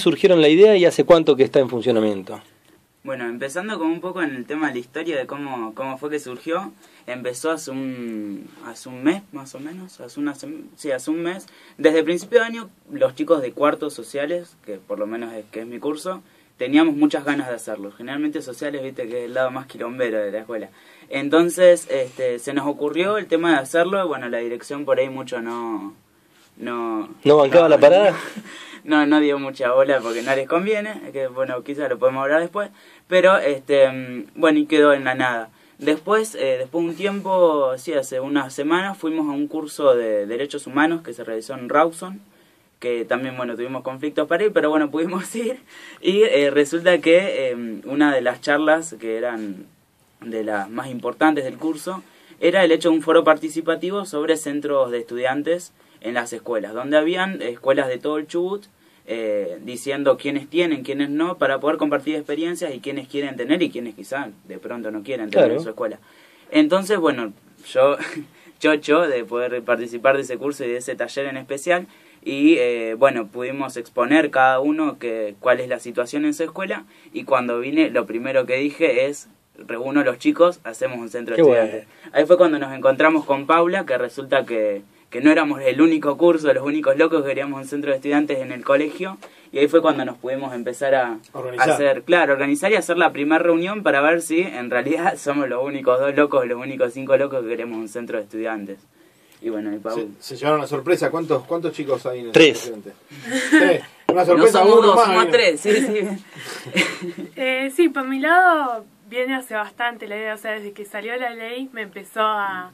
surgieron la idea y hace cuánto que está en funcionamiento? Bueno, empezando con un poco en el tema de la historia de cómo, cómo fue que surgió, empezó hace un, hace un mes más o menos, hace una, sí, hace un mes. Desde el principio de año, los chicos de cuartos sociales, que por lo menos es que es mi curso, teníamos muchas ganas de hacerlo. Generalmente sociales, viste que es el lado más quilombero de la escuela. Entonces, este, se nos ocurrió el tema de hacerlo, bueno, la dirección por ahí mucho no... ¿No, ¿No bancaba la parada? no, no dio mucha bola porque no les conviene, que bueno, quizás lo podemos hablar después, pero este, bueno, y quedó en la nada. Después, eh, después de un tiempo, sí, hace unas semanas, fuimos a un curso de Derechos Humanos que se realizó en Rawson, que también, bueno, tuvimos conflictos para ir, pero bueno, pudimos ir. Y eh, resulta que eh, una de las charlas que eran de las más importantes del curso era el hecho de un foro participativo sobre centros de estudiantes en las escuelas, donde habían escuelas de todo el Chubut eh, diciendo quiénes tienen, quiénes no, para poder compartir experiencias y quiénes quieren tener y quiénes quizás de pronto no quieren tener en su escuela. Entonces, bueno, yo, chocho de poder participar de ese curso y de ese taller en especial, y eh, bueno, pudimos exponer cada uno que, cuál es la situación en su escuela y cuando vine lo primero que dije es reúno a los chicos, hacemos un centro de estudiantes. Ahí fue cuando nos encontramos con Paula, que resulta que, que no éramos el único curso, los únicos locos que queríamos un centro de estudiantes en el colegio y ahí fue cuando nos pudimos empezar a hacer, claro, organizar y hacer la primera reunión para ver si en realidad somos los únicos dos locos, los únicos cinco locos que queremos un centro de estudiantes. Y bueno, se, llevaron la sorpresa. ¿Cuántos, ¿Cuántos chicos hay en el Tres. Tres. Una sorpresa. No somos dos, somos tres. Sí, sí. eh, sí, por mi lado viene hace bastante la idea. O sea, desde que salió la ley me empezó a,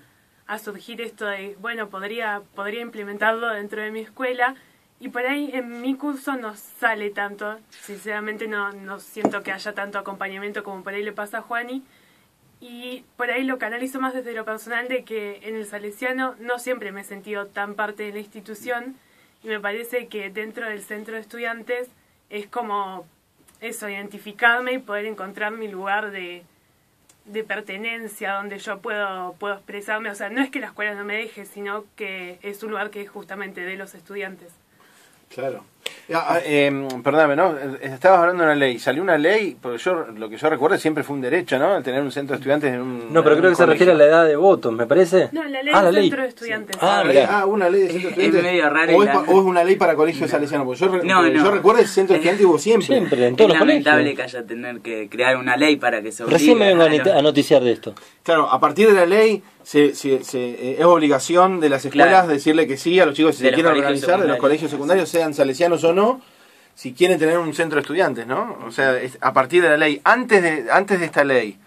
a surgir esto de, bueno, podría, podría implementarlo dentro de mi escuela. Y por ahí en mi curso no sale tanto. Sinceramente no, no siento que haya tanto acompañamiento como por ahí le pasa a Juani y por ahí lo canalizo más desde lo personal de que en el Salesiano no siempre me he sentido tan parte de la institución y me parece que dentro del centro de estudiantes es como eso, identificarme y poder encontrar mi lugar de, de pertenencia donde yo puedo, puedo expresarme. O sea, no es que la escuela no me deje, sino que es un lugar que es justamente de los estudiantes. Claro. Ah, eh, perdóname, ¿no? Estabas hablando de una ley. Salió una ley, porque yo lo que yo recuerdo siempre fue un derecho, ¿no? El tener un centro de estudiantes en un. No, pero creo que se refiere a la edad de voto, me parece. No, la ley ah, del centro de estudiantes. Ah, ah, una ley de centro de estudiantes. Es medio raro. O es, o es una ley para colegios salesianos. Porque yo, no, yo recuerdo el centro de estudiantes hubo siempre. Siempre, en todos es los lamentable que haya tener que crear una ley para que se obligue. Recién me vengo a noticiar de esto. Claro, a partir de la ley se, se, eh, es obligación de las escuelas decirle que sí a los chicos si se quieren organizar, de los colegios secundarios, sean salesianos o no si quieren tener un centro de estudiantes, ¿no? O sea, a partir de la ley, antes de, antes de esta ley,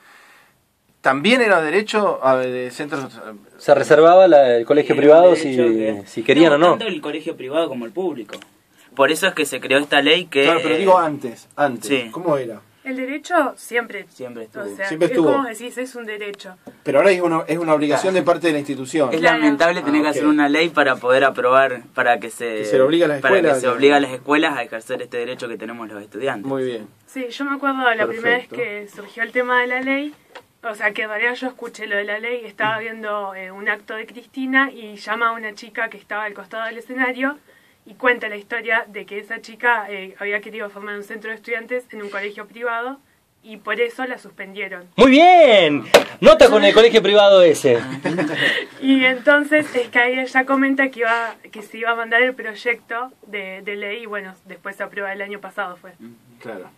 ¿también era derecho a de centros? Se reservaba el colegio privado si, si querían o no. Tanto el colegio privado como el público. Por eso es que se creó esta ley que... Claro, pero digo antes, antes. ¿Cómo era? El derecho siempre, siempre estuvo. O sea, siempre estuvo. Es como decís, es un derecho. Pero ahora es una, es una obligación de parte de la institución. Es lamentable tener que ah, hacer una ley para poder aprobar, para que se, se obliga a las para escuelas, que se obliga a las escuelas a ejercer este derecho que tenemos los estudiantes. Muy bien. Sí, yo me acuerdo la primera vez que surgió el tema de la ley, o sea, que en realidad yo escuché lo de la ley, estaba viendo eh, un acto de Cristina y llama a una chica que estaba al costado del escenario y cuenta la historia de que esa chica eh, había querido formar un centro de estudiantes en un colegio privado y por eso la suspendieron. Muy bien, nota con el colegio privado ese. y entonces es que ahí ella comenta que iba que se iba a mandar el proyecto de, ley y bueno, después se aprueba el año pasado fue. Claro.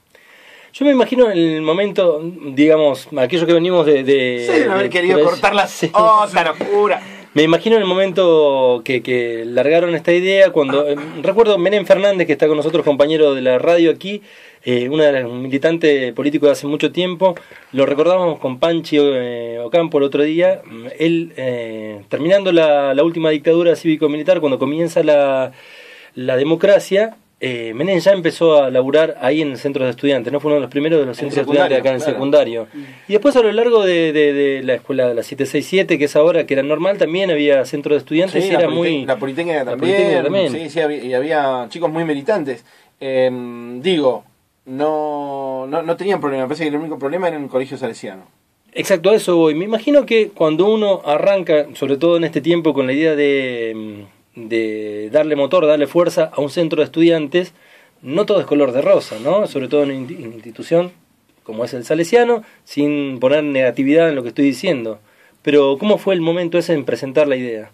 Yo me imagino en el momento, digamos, aquellos que venimos de... de sí, haber querido cortar la otra locura. Me imagino en el momento que, que largaron esta idea, cuando... Eh, recuerdo Menem Fernández, que está con nosotros, compañero de la radio aquí, eh, una de las militantes políticos de hace mucho tiempo, lo recordábamos con Panchi eh, Ocampo el otro día, él eh, terminando la, la, última dictadura cívico-militar, cuando comienza la, la democracia, eh, Menem ya empezó a laburar ahí en el centro de estudiantes, ¿no? Fue uno de los primeros de los centros de estudiantes acá en el secundario. Y después a lo largo de, de, la escuela de la 767, que es ahora, que era normal, también había centro de estudiantes y era muy... La Politécnica también, Sí, sí, había, y había chicos muy militantes. Em, digo, no, no, no tenían problema, me parece que el único problema era en el colegio salesiano. Exacto, a eso voy. Me imagino que cuando uno arranca, sobre todo en este tiempo, con la idea de de darle motor, darle fuerza a un centro de estudiantes, no todo es color de rosa, ¿no? Sobre todo en una institución como es el salesiano, sin poner negatividad en lo que estoy diciendo. Pero, ¿cómo fue el momento ese en presentar la idea?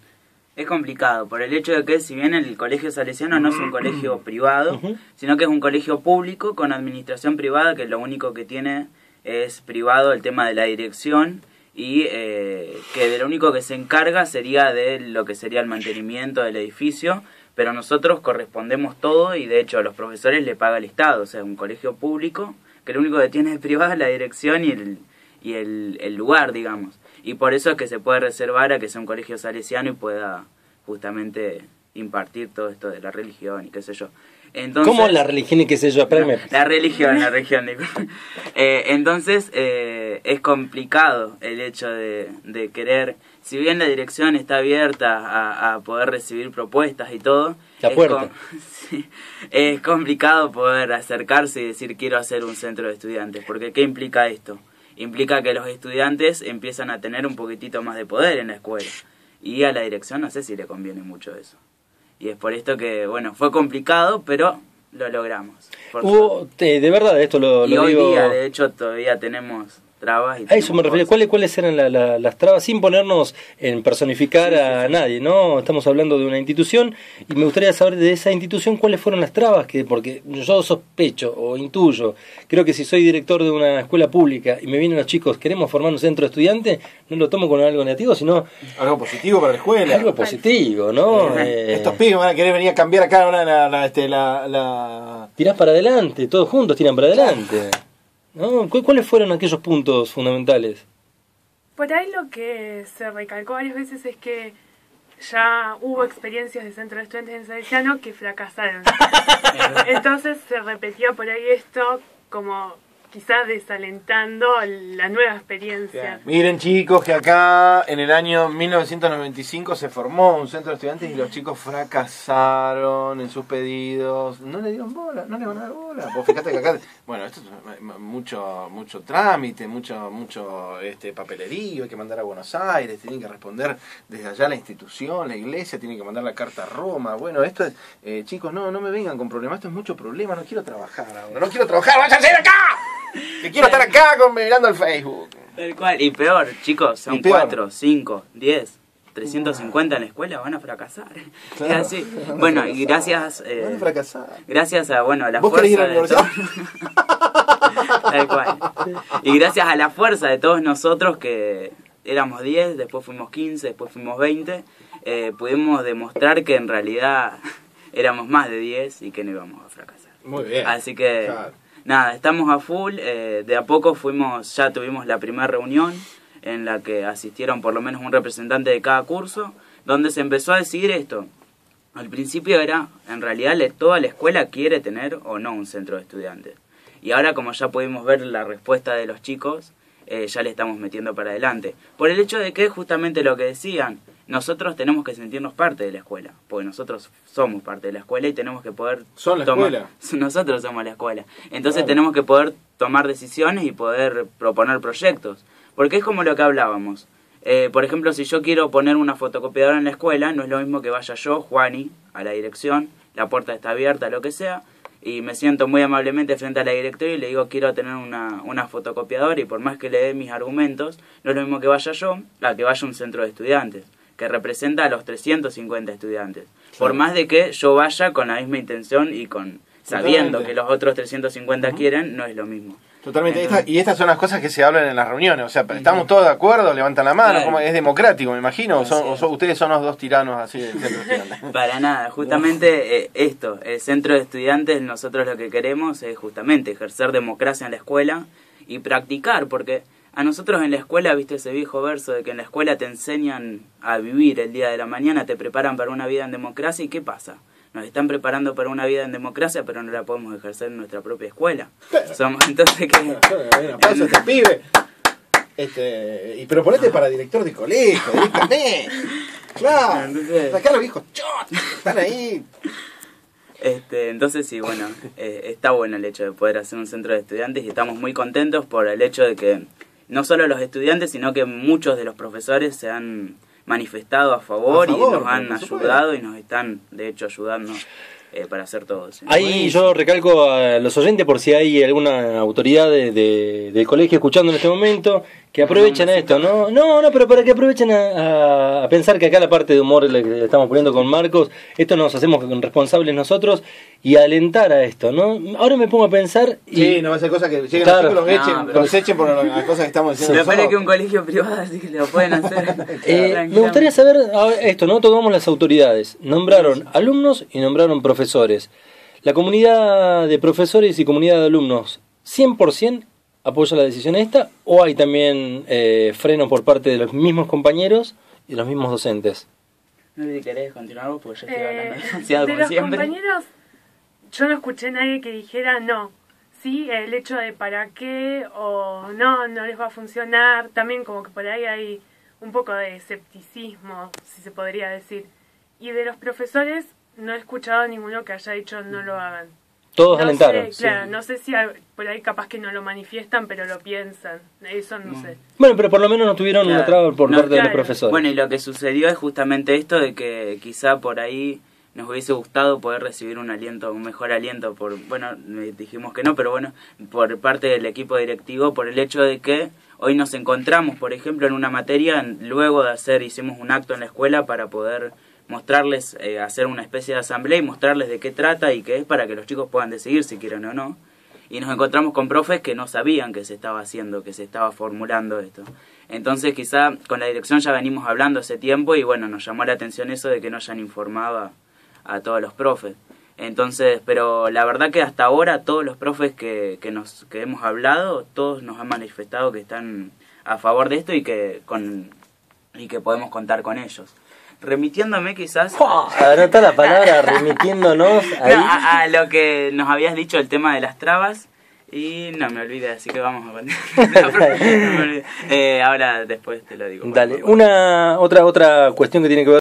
Es complicado, por el hecho de que si bien el colegio salesiano no es un colegio privado, sino que es un colegio público con administración privada, que lo único que tiene es privado el tema de la dirección y eh, que de lo único que se encarga sería de lo que sería el mantenimiento del edificio, pero nosotros correspondemos todo y de hecho a los profesores le paga el Estado, o sea, un colegio público que lo único que tiene es privado es la dirección y el, y el, el lugar, digamos. Y por eso es que se puede reservar a que sea un colegio salesiano y pueda justamente impartir todo esto de la religión y qué sé yo. Entonces, ¿Cómo la religión y qué sé yo? Espérame. La religión, la religión. eh, entonces, eh, es complicado el hecho de, de, querer, si bien la dirección está abierta a, a poder recibir propuestas y todo, la puerta. es complicado poder acercarse y decir quiero hacer un centro de estudiantes, porque ¿qué implica esto? Implica que los estudiantes empiezan a tener un poquitito más de poder en la escuela. Y a la dirección no sé si le conviene mucho eso. Y es por esto que, bueno, fue complicado, pero lo logramos. de verdad, esto lo, y hoy día, de hecho, todavía tenemos trabas. a eso me refiero. ¿Cuáles, ¿Cuáles eran las trabas? Sin ponernos en personificar a nadie, ¿no? Estamos hablando de una institución y me gustaría saber de esa institución cuáles fueron las trabas, que porque yo sospecho o intuyo, creo que si soy director de una escuela pública y me vienen los chicos, queremos formar un centro de estudiantes, no lo tomo con algo negativo, sino... Algo positivo para la escuela. Algo positivo, ¿no? Eh, Estos pibes van a querer venir a cambiar acá la, la, este, la, la... Tirás para adelante, todos juntos tiran para adelante. ¿No? ¿Cuáles fueron aquellos puntos fundamentales? Por ahí lo que se recalcó varias veces es que ya hubo experiencias de centro de estudiantes en Salesiano que fracasaron. Entonces se repetía por ahí esto como quizás desalentando la nueva experiencia. Miren chicos que acá en el año 1995 se formó un centro de estudiantes y los chicos fracasaron en sus pedidos. No le dieron bola, no le van a dar bola. Vos fíjate que acá, bueno, esto es mucho, mucho trámite, mucho, mucho este papelerío, hay que mandar a Buenos Aires, tienen que responder desde allá la institución, la iglesia, tiene que mandar la carta a Roma. Bueno, esto es, eh, chicos, no, no me vengan con problemas, esto es mucho problema, no quiero trabajar ahora, no quiero trabajar, váyanse de acá. Que quiero estar acá con, mirando el Facebook. cual. Y peor, chicos, son 4, 5, 10, 350 en la escuela, van a fracasar. así. Bueno, y gracias. Eh, van a fracasar. Gracias a, bueno, a la ¿Vos fuerza. Ir a la universidad? Tal cual. Y gracias a la fuerza de todos nosotros, que éramos 10, después fuimos 15, después fuimos 20, eh, pudimos demostrar que en realidad éramos más de 10 y que no íbamos a fracasar. Muy bien. Así que nada, estamos a full, eh, de a poco fuimos, ya tuvimos la primera reunión en la que asistieron por lo menos un representante de cada curso, donde se empezó a decidir esto. Al principio era, en realidad toda la escuela quiere tener o no un centro de estudiantes. Y ahora como ya pudimos ver la respuesta de los chicos, eh, ya le estamos metiendo para adelante. Por el hecho de que justamente lo que decían, nosotros tenemos que sentirnos parte de la escuela, porque nosotros somos parte de la escuela y tenemos que poder ¿Son la tomar, escuela? nosotros somos la escuela. Entonces tenemos que poder tomar decisiones y poder proponer proyectos, porque es como lo que hablábamos. Eh, por ejemplo, si yo quiero poner una fotocopiadora en la escuela, no es lo mismo que vaya yo, Juani, a la dirección, la puerta está abierta, lo que sea, y me siento muy amablemente frente a la directora y le digo quiero tener una, una fotocopiadora y por más que le dé mis argumentos, no es lo mismo que vaya yo a que vaya a un centro de estudiantes que representa a los 350 estudiantes. Por más de que yo vaya con la misma intención y con sabiendo que los otros 350 quieren, no es lo mismo. Totalmente. y estas son las cosas que se hablan en las reuniones. O sea, estamos todos de acuerdo, levantan la mano, como es democrático, me imagino. O, ustedes son los dos tiranos así del centro de estudiantes. Para nada. Justamente eh, esto, el centro de estudiantes, nosotros lo que queremos es justamente ejercer democracia en la escuela y practicar, porque a nosotros en la escuela, viste ese viejo verso de que en la escuela te enseñan a vivir el día de la mañana, te preparan para una vida en democracia y ¿qué pasa? Nos están preparando para una vida en democracia, pero no la podemos ejercer en nuestra propia escuela. Somos entonces que... este pibe. Este, y pero ponete para director de colegio, directamente. Claro. Acá los viejos chot, están ahí. Este, entonces sí, bueno, eh, está bueno el hecho de poder hacer un centro de estudiantes y estamos muy contentos por el hecho de que no solo los estudiantes, sino que muchos de los profesores se han manifestado a favor, y nos han ayudado y nos están, de hecho, ayudando eh, para hacer todo. Ahí yo recalco a los oyentes por si hay alguna autoridad de, del colegio escuchando en este momento que aprovechen esto, ¿no? No, no, pero para que aprovechen a, pensar que acá la parte de humor le, estamos poniendo con Marcos, esto nos hacemos responsables nosotros y alentar a esto, ¿no? Ahora me pongo a pensar y... Sí, no va a ser cosa que lleguen los chicos, los, echen, los echen por las cosas que estamos diciendo. Me parece que un colegio privado así que lo pueden hacer. eh, me gustaría saber esto, ¿no? Tomamos las autoridades. Nombraron alumnos y nombraron profesores. La comunidad de profesores y comunidad de alumnos, 100% apoya la decisión esta o hay también eh, freno por parte de los mismos compañeros y de los mismos docentes? No sé si querés continuar vos, porque yo estoy hablando eh, demasiado de los compañeros, yo no escuché a nadie que dijera no. Sí, el hecho de para qué o no, no les va a funcionar. También como que por ahí hay un poco de escepticismo, si se podría decir. Y de los profesores, no he escuchado a ninguno que haya dicho no lo hagan. Todos alentaron. claro, no sé si por ahí capaz que no lo manifiestan, pero lo piensan. Eso no, sé. Bueno, pero por lo menos no tuvieron una traba por parte de los profesores. Bueno, y lo que sucedió es justamente esto de que quizá por ahí nos hubiese gustado poder recibir un aliento, un mejor aliento por, bueno, dijimos que no, pero bueno, por parte del equipo directivo, por el hecho de que hoy nos encontramos, por ejemplo, en una materia, luego de hacer, hicimos un acto en la escuela para poder mostrarles, eh, hacer una especie de asamblea y mostrarles de qué trata y qué es para que los chicos puedan decidir si quieren o no. Y nos encontramos con profes que no sabían que se estaba haciendo, que se estaba formulando esto. Entonces quizá con la dirección ya venimos hablando hace tiempo y bueno, nos llamó la atención eso de que no hayan informado a, todos los profes. Entonces, pero la verdad que hasta ahora todos los profes que, que, nos, que hemos hablado, todos nos han manifestado que están a favor de esto y que, con, y que podemos contar con ellos remitiéndome quizás... Anota la palabra, remitiéndonos a, lo que nos habías dicho, el tema de las trabas. Y no me olvidé, así que vamos a poner. eh, ahora después te lo digo. Dale, una otra otra cuestión que tiene que ver